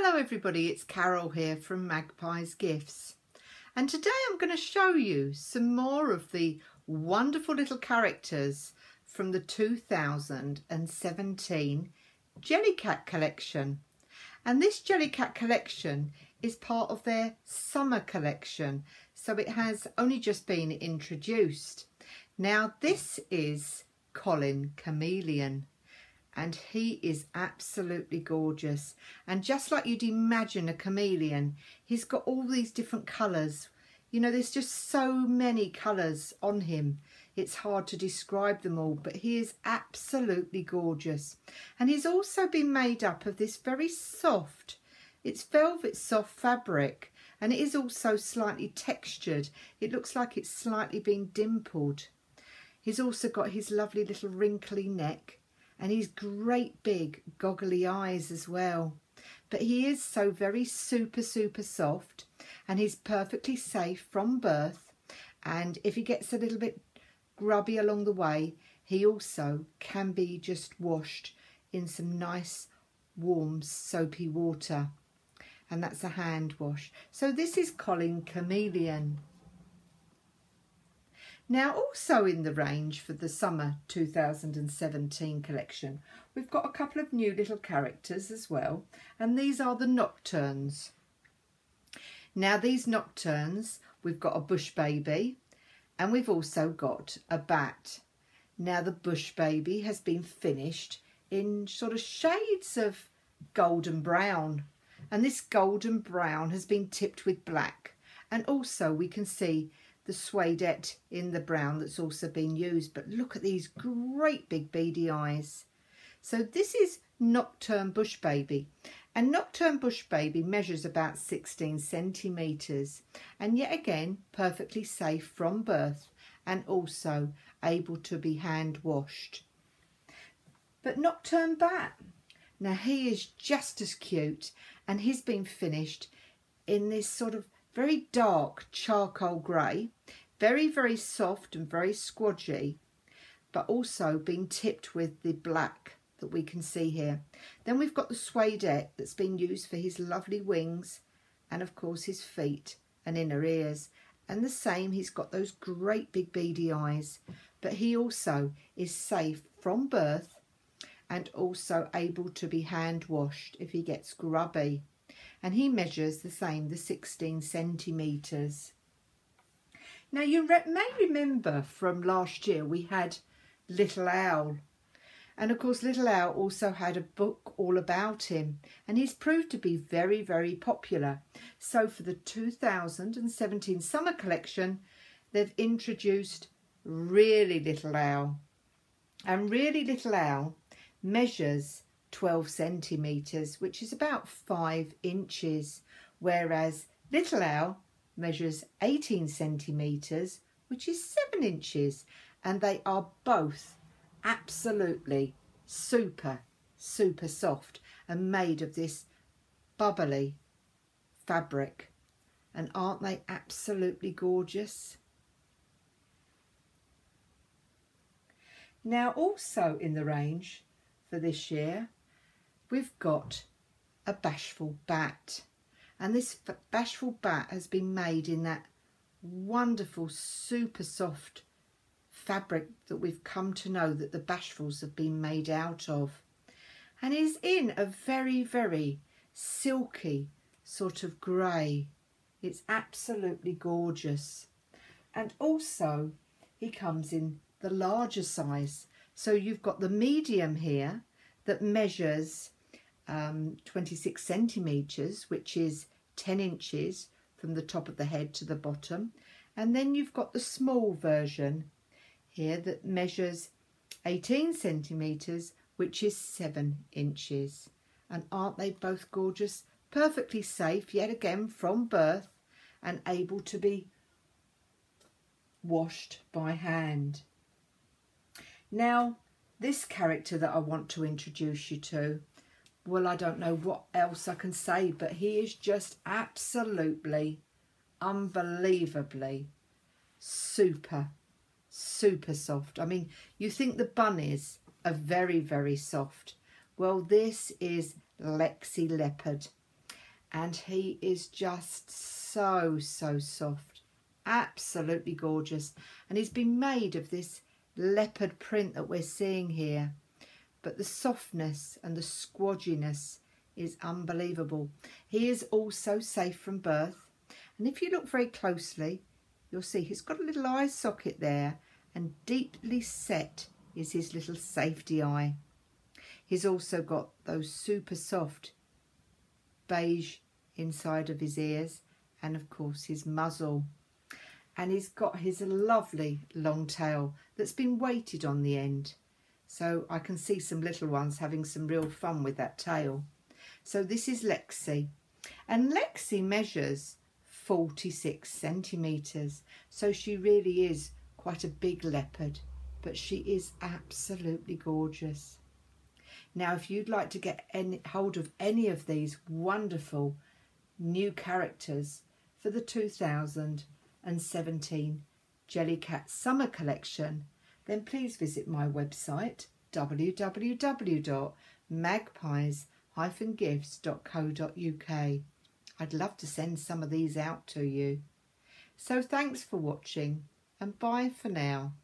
Hello everybody, it's Carol here from Magpie's Gifts. And today I'm going to show you some more of the wonderful little characters from the 2017 Jellycat collection. And this Jellycat collection is part of their summer collection. So it has only just been introduced. Now this is Colin Chameleon and he is absolutely gorgeous. And just like you'd imagine a chameleon he's got all these different colours. You know there's just so many colours on him. It's hard to describe them all but he is absolutely gorgeous. And he's also been made up of this very soft it's velvet soft fabric and it is also slightly textured. It looks like it's slightly been dimpled. He's also got his lovely little wrinkly neck and he's great big goggly eyes as well. But he is so very super, super soft and he's perfectly safe from birth. And if he gets a little bit grubby along the way, he also can be just washed in some nice warm soapy water. And that's a hand wash. So this is Colin Chameleon. Now also in the range for the summer 2017 collection we've got a couple of new little characters as well and these are the Nocturnes. Now these Nocturnes we've got a bush baby and we've also got a bat. Now the bush baby has been finished in sort of shades of golden brown and this golden brown has been tipped with black and also we can see the suedette in the brown that's also been used. But look at these great big beady eyes. So this is Nocturne Bush Baby. And Nocturne Bush Baby measures about 16 centimetres. And yet again, perfectly safe from birth and also able to be hand washed. But Nocturne Bat, now he is just as cute and he's been finished in this sort of very dark charcoal grey, very, very soft and very squodgy, but also being tipped with the black that we can see here. Then we've got the suedette that's been used for his lovely wings and of course his feet and inner ears. And the same, he's got those great big beady eyes, but he also is safe from birth and also able to be hand washed if he gets grubby and he measures the same, the 16 centimetres. Now you re may remember from last year we had Little Owl and of course Little Owl also had a book all about him and he's proved to be very very popular. So for the 2017 summer collection they've introduced Really Little Owl and Really Little Owl measures 12 centimetres, which is about 5 inches, whereas Little Owl measures 18 centimetres, which is 7 inches, and they are both absolutely super, super soft and made of this bubbly fabric. And aren't they absolutely gorgeous? Now also in the range for this year we've got a bashful bat. And this bashful bat has been made in that wonderful, super soft fabric that we've come to know that the bashfuls have been made out of. And is in a very, very silky sort of grey. It's absolutely gorgeous. And also he comes in the larger size. So you've got the medium here that measures um, 26 centimetres, which is 10 inches from the top of the head to the bottom. And then you've got the small version here that measures 18 centimetres, which is 7 inches. And aren't they both gorgeous? Perfectly safe, yet again, from birth and able to be washed by hand. Now, this character that I want to introduce you to well, I don't know what else I can say, but he is just absolutely, unbelievably super, super soft. I mean, you think the bunnies are very, very soft. Well, this is Lexi Leopard. and he is just so, so soft. Absolutely gorgeous. And he's been made of this leopard print that we're seeing here. But the softness and the squodginess is unbelievable. He is also safe from birth. And if you look very closely, you'll see he's got a little eye socket there and deeply set is his little safety eye. He's also got those super soft beige inside of his ears and of course his muzzle. And he's got his lovely long tail that's been weighted on the end. So I can see some little ones having some real fun with that tail. So this is Lexi. And Lexi measures 46 centimetres. So she really is quite a big leopard. But she is absolutely gorgeous. Now, if you'd like to get any, hold of any of these wonderful new characters for the 2017 Jellycat Summer Collection, then please visit my website www.magpies-gifts.co.uk. I'd love to send some of these out to you. So thanks for watching and bye for now.